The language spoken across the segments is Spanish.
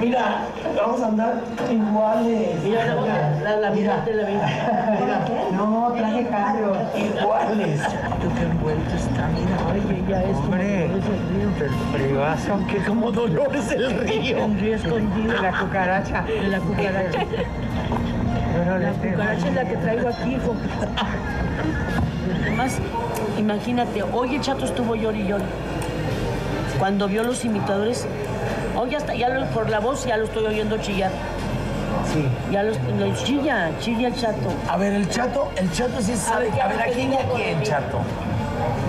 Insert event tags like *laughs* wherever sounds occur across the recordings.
mira, vamos a andar iguales. Mira, la, la, la Mira. vida de la vida. No, traje cambio. Iguales. Tú qué envuelto está, mira. Oye, ya es Hombre. como Dolores del Río. Privazo. Que como Dolores el río. El río escondido. La cucaracha. De la cucaracha. La cucaracha es la que traigo aquí, hijo. Además, imagínate, hoy el chato estuvo llori y llori. Cuando vio los imitadores, hoy hasta ya lo- por la voz ya lo estoy oyendo chillar. Sí. Ya lo, lo chilla, chilla el chato. A ver, el chato, el chato sí sabe. A ver, ¿a quién y a quién, chato?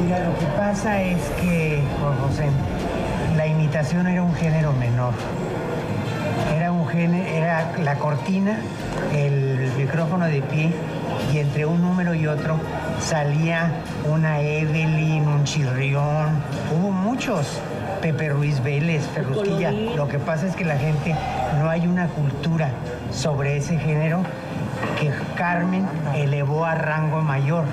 Mira, lo que pasa es que, Juan José, la imitación era un género menor. Era un género, era la cortina, el micrófono de pie, y entre un número y otro salía una Evelyn, un chirrión. Hubo muchos. Pepe Ruiz Vélez, Ferrusquilla. Lo que pasa es que la gente no hay una cultura sobre ese género que Carmen elevó a rango mayor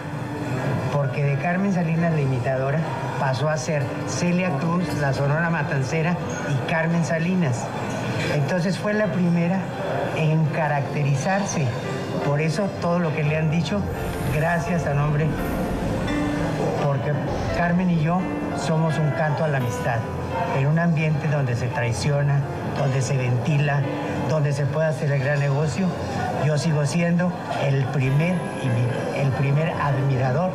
porque de Carmen Salinas, la imitadora, pasó a ser Celia Cruz, la Sonora Matancera, y Carmen Salinas. Entonces fue la primera en caracterizarse. Por eso todo lo que le han dicho, gracias a nombre, porque Carmen y yo somos un canto a la amistad, en un ambiente donde se traiciona, donde se ventila, donde se puede hacer el gran negocio. Yo sigo siendo el primer, el primer admirador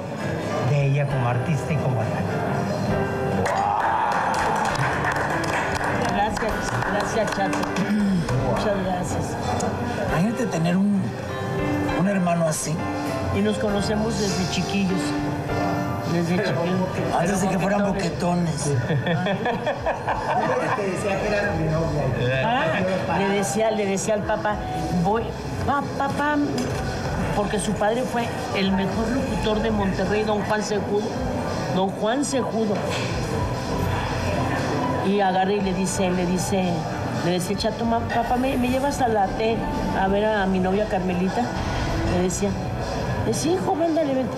de ella como artista y como tal. Gracias, gracias chato. Muchas gracias. Imagínate tener un, un hermano así. Y nos conocemos desde chiquillos. Antes de que fueran boquetones. Ah, le decía, le decía al papá, voy, pa- papá, porque su padre fue el mejor locutor de Monterrey, don Juan Sejudo. Don Juan Sejudo. Y agarra y le dice, le dice, le decía, chato, papá, ¿me, me llevas a la T a ver a mi novia Carmelita? Le decía, "Eh, sí, hijo, véndale, vente.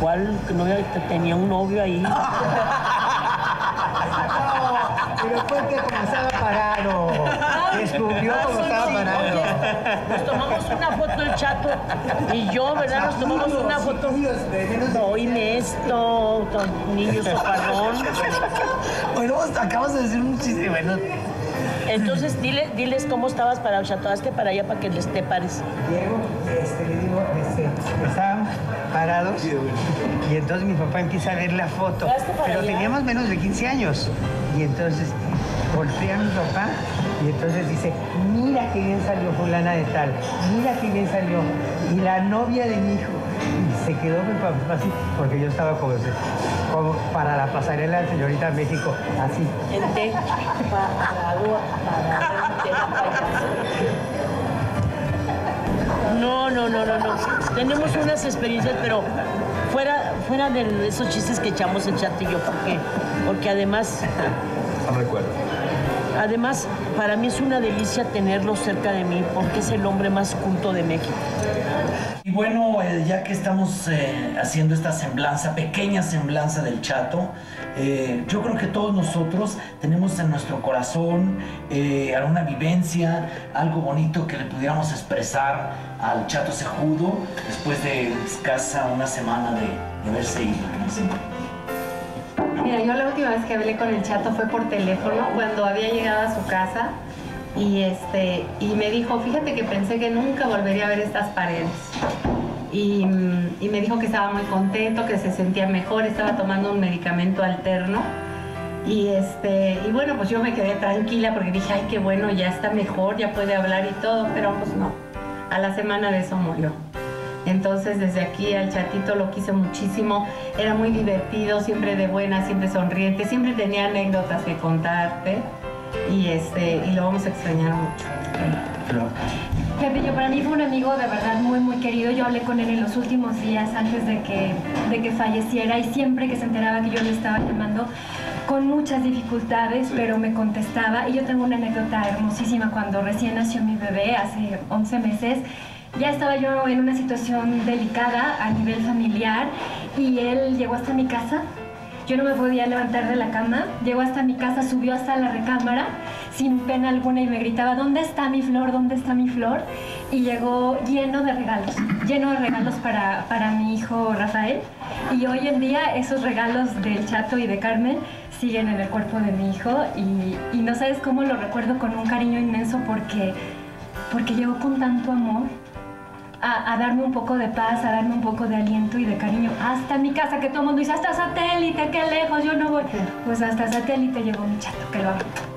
¿Cuál novia? Tenía un novio ahí. *laughs* Pero fue que como estaba parado, descubrió Ah, sí, estaba sí, parado. oye, Nos tomamos una foto el chato y yo, ¿verdad? Nos tomamos una foto. No, oíme esto, to- niño soparrón. *laughs* Bueno, acabas de decir un chiste. Bueno, Entonces, dile, diles cómo estabas para el chato. Hazte para allá para que les te pares. Llego, este, le digo, este, estaban parados y entonces mi papá empieza a ver la foto, pero allá. teníamos menos de 15 años y entonces voltea a mi papá y entonces dice, mira qué bien salió fulana de tal, mira qué bien salió y la novia de mi hijo y se quedó mi papá así porque yo estaba como, como para la pasarela de señorita México así. En té, en té, payaso. No, no, no, no, no. Tenemos unas experiencias, pero fuera, fuera de esos chistes que echamos el chat y yo, porque, porque además no recuerdo. Además, para mí es una delicia tenerlo cerca de mí porque es el hombre más culto de México. Y bueno, eh, ya que estamos eh, haciendo esta semblanza, pequeña semblanza del chato, eh, yo creo que todos nosotros tenemos en nuestro corazón alguna vivencia, algo bonito que le pudiéramos expresar al chato Sejudo después de escasa una semana de, de haberse ido. Mira, yo la última vez que hablé con el chato fue por teléfono cuando había llegado a su casa y este y me dijo, fíjate que pensé que nunca volvería a ver estas paredes. Y, y me dijo que estaba muy contento, que se sentía mejor, estaba tomando un medicamento alterno. Y este, y bueno, pues yo me quedé tranquila porque dije, ay, qué bueno, ya está mejor, ya puede hablar y todo, pero pues no. A la semana de eso murió. Entonces desde aquí al chatito lo quise muchísimo, era muy divertido, siempre de buena, siempre sonriente, siempre tenía anécdotas que contarte y este y lo vamos a extrañar mucho. Yo para mí fue un amigo de verdad muy, muy querido. Yo hablé con él en los últimos días antes de que, de que falleciera y siempre que se enteraba que yo le estaba llamando con muchas dificultades, pero me contestaba. Y yo tengo una anécdota hermosísima cuando recién nació mi bebé, hace 11 meses. Ya estaba yo en una situación delicada a nivel familiar y él llegó hasta mi casa. Yo no me podía levantar de la cama. Llegó hasta mi casa, subió hasta la recámara sin pena alguna y me gritaba, ¿dónde está mi flor? ¿Dónde está mi flor? Y llegó lleno de regalos, lleno de regalos para, para mi hijo Rafael. Y hoy en día esos regalos del Chato y de Carmen siguen en el cuerpo de mi hijo y no sabes cómo lo recuerdo con un cariño inmenso porque, porque llegó con tanto amor a, a, darme un poco de paz, a darme un poco de aliento y de cariño. Hasta mi casa, que todo el mundo dice, hasta satélite, qué lejos, yo no voy. Pues hasta satélite llegó mi chato, que lo amo.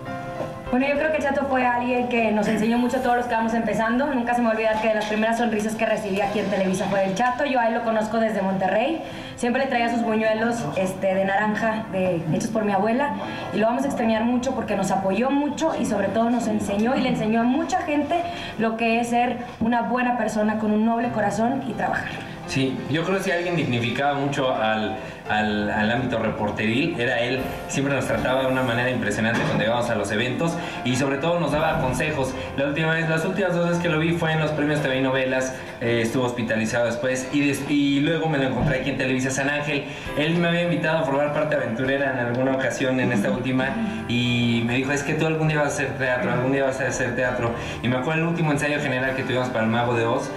Bueno, yo creo que Chato fue alguien que nos enseñó mucho a todos los que vamos empezando. Nunca se me olvida que de las primeras sonrisas que recibí aquí en Televisa fue del Chato. Yo a él lo conozco desde Monterrey. Siempre le traía sus buñuelos este, de naranja hechos por mi abuela. Y lo vamos a extrañar mucho porque nos apoyó mucho y sobre todo nos enseñó y le enseñó a mucha gente lo que es ser una buena persona con un noble corazón y trabajar. Sí, yo creo que si alguien dignificaba mucho al, al, ámbito reporteril, era él. Siempre nos trataba de una manera impresionante cuando íbamos a los eventos y sobre todo nos daba consejos. La última vez, las últimas dos veces que lo vi fue en los premios TV y Novelas, eh, estuvo hospitalizado después y, y, luego me lo encontré aquí en Televisa San Ángel. Él me había invitado a formar parte aventurera en alguna ocasión en esta última y me dijo, es que tú algún día vas a hacer teatro, algún día vas a hacer teatro. Y me acuerdo el último ensayo general que tuvimos para el Mago de Oz,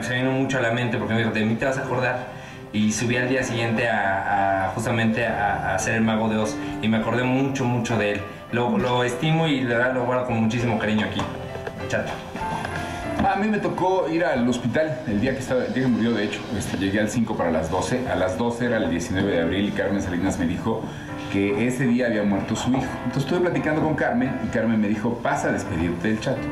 se vino mucho a la mente porque me dijo, de mí te vas a acordar. Y subí al día siguiente a, a justamente a, a, el Mago de Oz y me acordé mucho, mucho de él. Lo, lo estimo y le lo guardo con muchísimo cariño aquí. Chato. A mí me tocó ir al hospital el día que, estaba, el día que murió, de hecho. Este, llegué al 5 para las 12. A las 12 era el 19 de abril y Carmen Salinas me dijo que ese día había muerto su hijo. Entonces estuve platicando con Carmen y Carmen me dijo, pasa a despedirte del chato.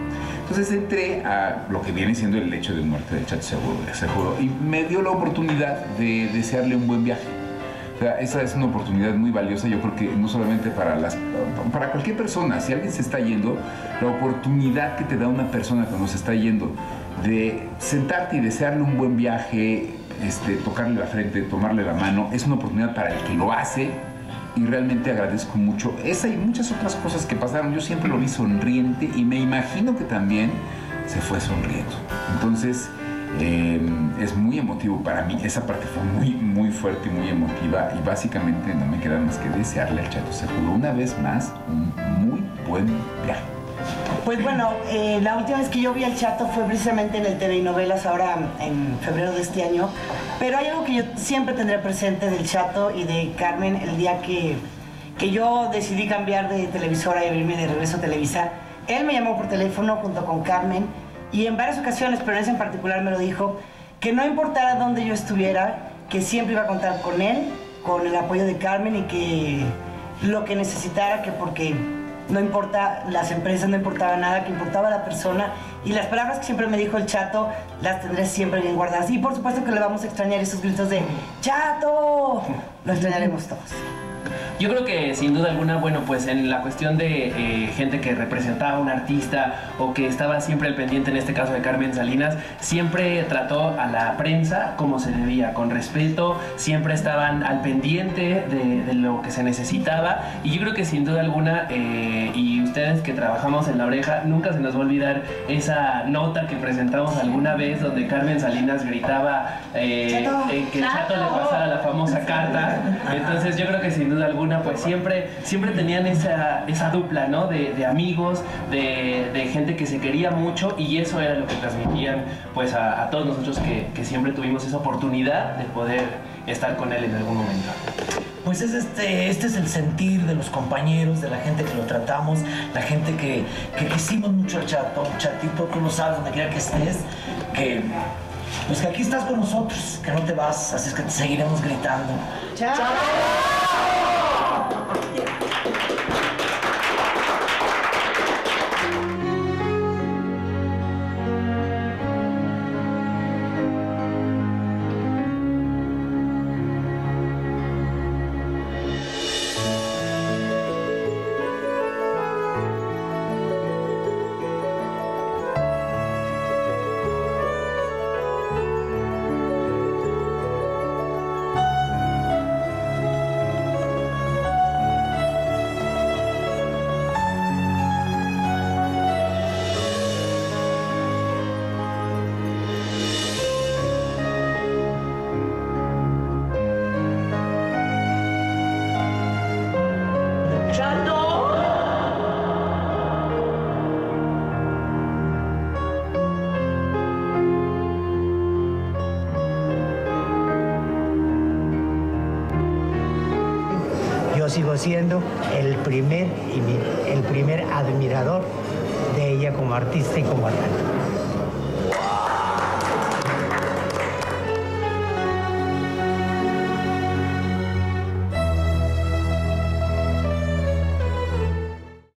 Entonces entré a lo que viene siendo el hecho de muerte del Chato Seguro, seguro y me dio la oportunidad de desearle un buen viaje. O sea, esa es una oportunidad muy valiosa, yo creo que no solamente para, las, para cualquier persona, si alguien se está yendo, la oportunidad que te da una persona cuando se está yendo de sentarte y desearle un buen viaje, este, tocarle la frente, tomarle la mano, es una oportunidad para el que lo hace, y realmente agradezco mucho esa y muchas otras cosas que pasaron. Yo siempre lo vi sonriente y me imagino que también se fue sonriendo. Entonces, eh, es muy emotivo para mí. Esa parte fue muy, muy fuerte y muy emotiva y básicamente no me queda más que desearle al Chato Seguro una vez más un muy buen viaje. Pues bueno, eh, la última vez que yo vi al Chato fue precisamente en el TV y Novelas, ahora en febrero de este año. Pero hay algo que yo siempre tendré presente del Chato y de Carmen el día que, que yo decidí cambiar de televisora y abrirme de regreso a Televisa. Él me llamó por teléfono junto con Carmen y en varias ocasiones, pero en ese en particular me lo dijo, que no importara dónde yo estuviera, que siempre iba a contar con él, con el apoyo de Carmen y que lo que necesitara, que porque no importa las empresas, no importaba nada, que importaba la persona. Y las palabras que siempre me dijo el chato, las tendré siempre bien guardadas. Y por supuesto que le vamos a extrañar esos gritos de ¡Chato! Lo extrañaremos todos. Yo creo que sin duda alguna, bueno, pues en la cuestión de eh, gente que representaba a un artista o que estaba siempre al pendiente, en este caso de Carmen Salinas, siempre trató a la prensa como se debía, con respeto, siempre estaban al pendiente de, de lo que se necesitaba. Y yo creo que sin duda alguna, eh, y ustedes que trabajamos en la oreja, nunca se nos va a olvidar esa nota que presentamos alguna vez donde Carmen Salinas gritaba eh, que el chato le pasara la famosa carta. Entonces yo creo que sin duda alguna pues siempre, siempre tenían esa, esa dupla, ¿no? De, de amigos, de, de, gente que se quería mucho y eso era lo que transmitían pues a, a todos nosotros que, que, siempre tuvimos esa oportunidad de poder estar con él en algún momento. Pues es este, este es el sentir de los compañeros, de la gente que lo tratamos, la gente que, que quisimos mucho al chato, chatito, tú lo sabes, donde quiera que estés, que pues que aquí estás con nosotros, que no te vas, así es que te seguiremos gritando. ¡Chao! Sigo siendo el primer, el primer admirador de ella como artista y como hermana.